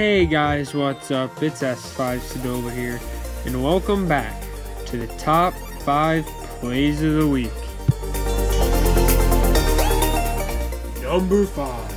Hey guys, what's up? It's S5 Sadova here, and welcome back to the top 5 plays of the week. Number 5.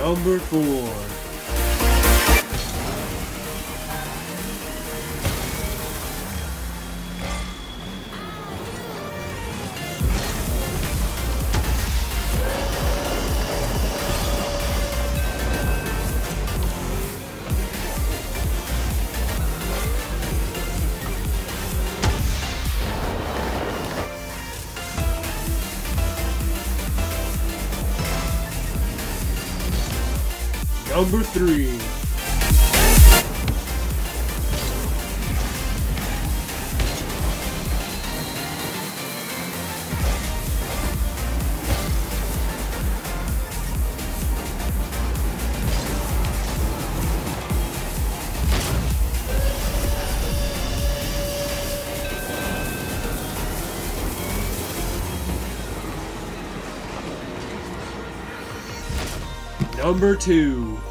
Number 4. Number 3. Number 2.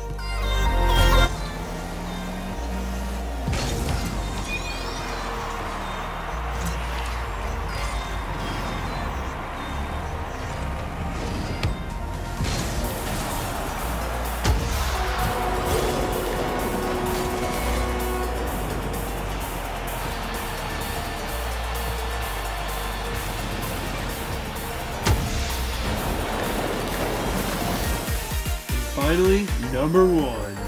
Finally, number one.